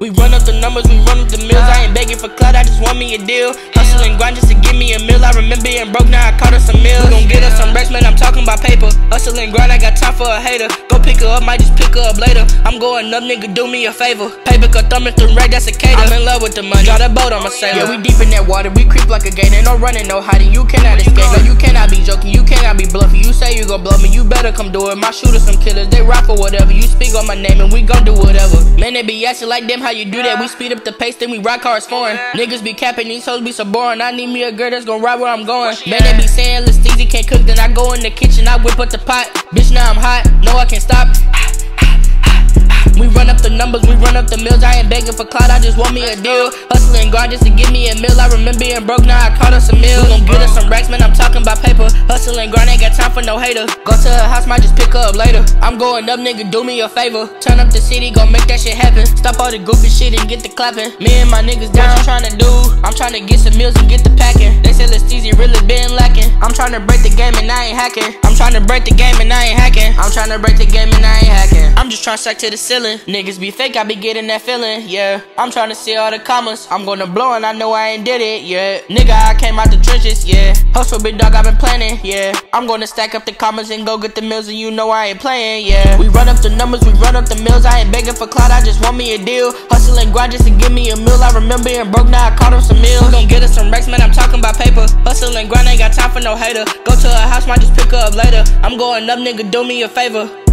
We run up the numbers, we run up the mills. I ain't begging for clout, I just want me a deal. Hustle and grind just to give me a meal. I remember being broke, now I caught us some meals. Gon' get us some racks, man, I'm talking about paper. Hustle and grind, I got time for a hater. Go pick her up, might just pick her up later. I'm going up, nigga, do me a favor. Paper cut thumb the rag, that's a cater. I'm in love with the money, draw the boat, I'm a sailor. Yeah, we deep in that water, we creep like a gator. Ain't no running, no hiding, you cannot escape. No, you cannot be joking, you bluffing. You say you gon' blow me, you better come do it. My shooters, some killers, they rap for whatever. You speak on my name and we gon' do whatever. Man, they be asking like them, how you do that? We speed up the pace, then we rock cars foreign. Niggas be capping, these hoes be so boring. I need me a girl that's gon' ride where I'm going. Man, they be saying, Lil Steezy can't cook, then I go in the kitchen, I whip up the pot. Bitch, now I'm hot, no, I can't stop. We run up the numbers, we run up the mills. I ain't begging for clout, I just want me a deal. Hustling grind just to give me a meal. I remember being broke, now I caught us a meal. We gon' get us some racks, Hustling grind, ain't got time for no hater. Go to her house, might just pick her up later. I'm going up, nigga, do me a favor. Turn up the city, gon' make that shit happen. Stop all the goofy shit and get the clapping. Me and my niggas down, I'm tryna do. I'm tryna get some meals and get the packing. They say Lil Steezy really been lacking. I'm tryna break the game and I ain't hacking. I'm tryna break the game and I ain't hacking. I'm tryna break the game and I ain't. I'm just tryna stack to the ceiling. Niggas be fake, I be getting that feeling, yeah. I'm tryna see all the commas. I'm gonna blow and I know I ain't did it, yeah. Nigga, I came out the trenches, yeah. Hustle, big dog, i been planning, yeah. I'm gonna stack up the commas and go get the mills and you know I ain't playing, yeah. We run up the numbers, we run up the mills. I ain't begging for clout, I just want me a deal. Hustle and grind just to give me a meal. I remember being broke, now I caught him some meals. We gon' get us some racks, man, I'm talking about paper. Hustle and grind, ain't got time for no hater. Go to her house, might just pick her up later. I'm going up, nigga, do me a favor.